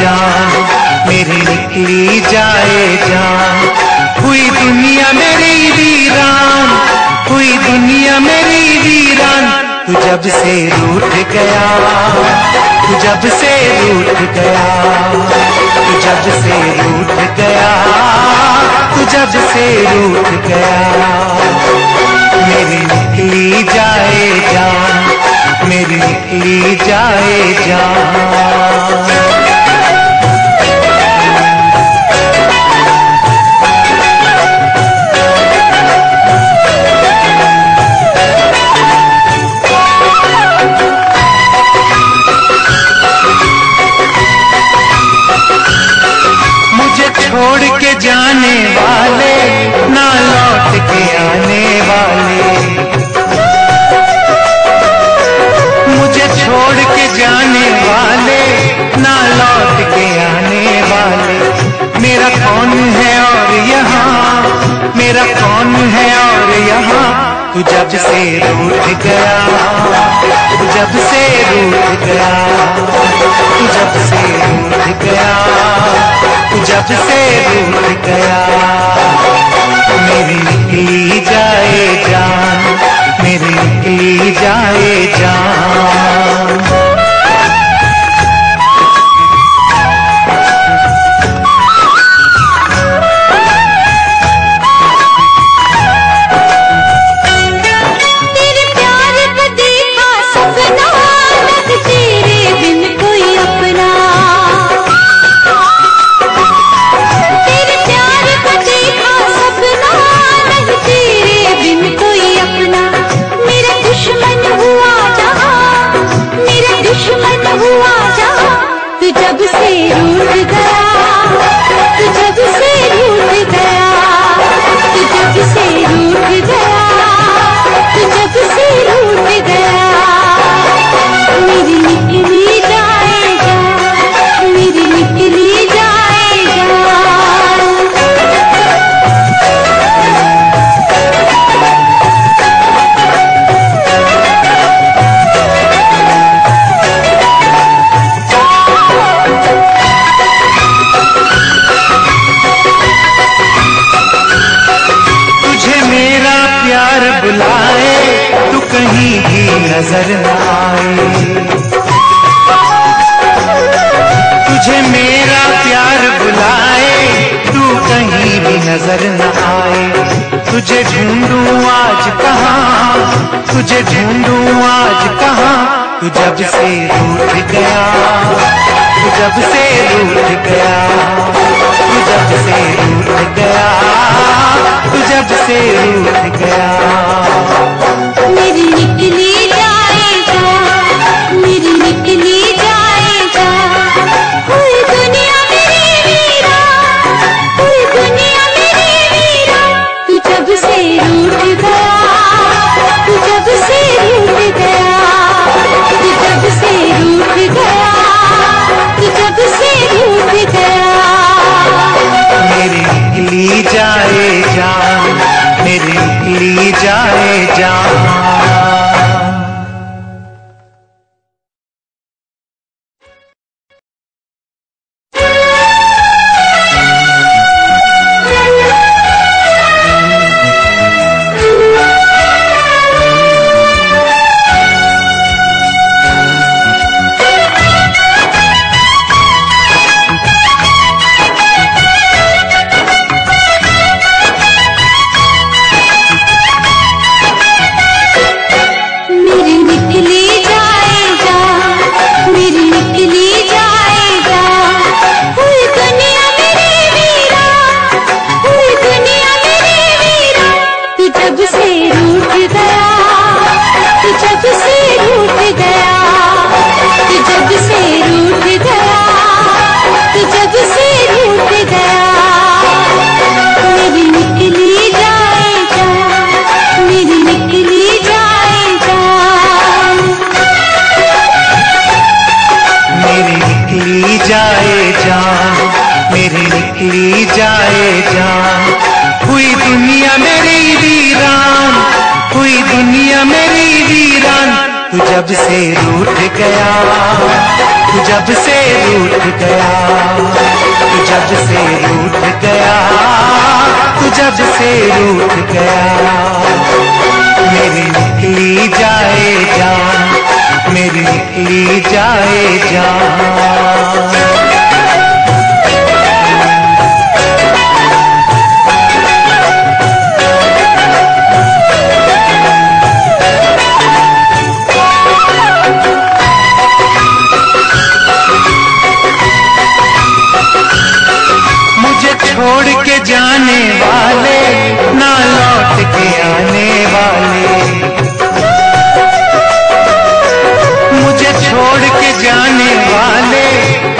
जान मेरी निकली जाए जान हुई दुनिया मेरी वीरान, हुई दुनिया मेरी वीरान, तू जब से रूठ गया, तू जब से रूठ गया, तू जब से रूठ गया, तू जब से रूठ गया। तू जब से रूठ गया, तू जब से रूठ गया, तू जब से रूठ गया, तू जब से रूठ गया मेरी निकली जाए तुझे मेरा प्यार बुलाए, तू कहीं भी नज़र न आए। तुझे ढूंढूं आज कहाँ, तुझे ढूंढूं आज कहाँ, तू जब से रूठ गया, तू जब से रूठ गया, तू जब से रूठ गया, तू जब से रूठ गया। निकली जाए जान। हुई दुनिया मेरी वीरान, हुई दुनिया मेरी वीरान, तू जब से रूठ गया, तू जब से रूठ गया, तू जब से रूठ गया, तू जब से रूठ गया। आने वाले। मुझे छोड़ के जाने वाले,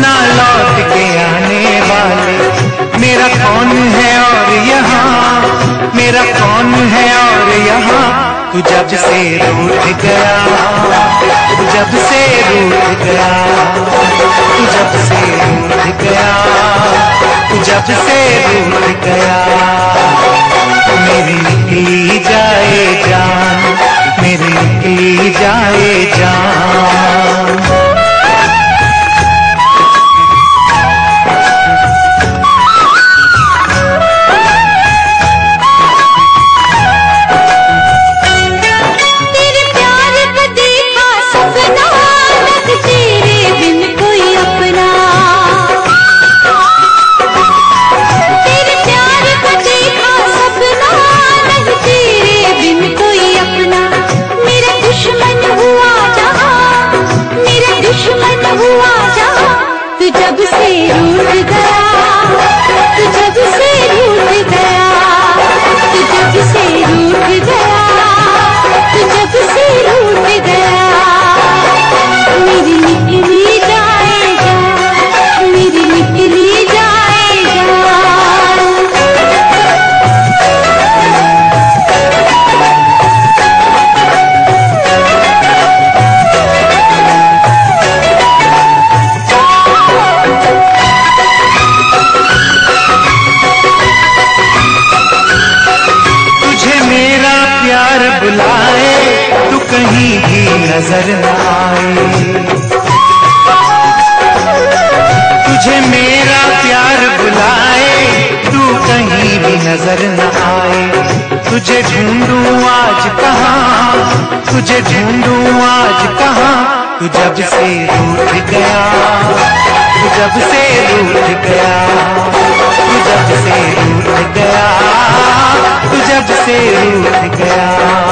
ना लौट के आने वाले। मेरा कौन है और यहाँ? मेरा कौन है और यहाँ? तू जब से रूठ गया, तू जब से रूठ गया, तू जब से रूठ गया, तू जब से रूठ गया। मेरी दी जाए नज़र न आए। तुझे ढूंढूं आज कहाँ? तुझे ढूंढूं आज कहाँ? तू जब से रूठ गया, तू जब से रूठ गया, तू जब से रूठ गया, तू जब से रूठ गया।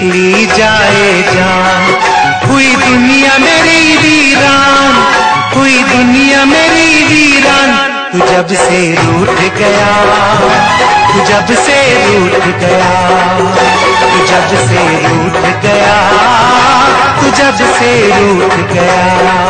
निकली जाए जान। हुई दुनिया मेरी वीरान, हुई दुनिया मेरी वीरान, तू जब से रूठ गया, तू जब से रूठ गया, तू जब से रूठ गया, तू जब से रूठ गया।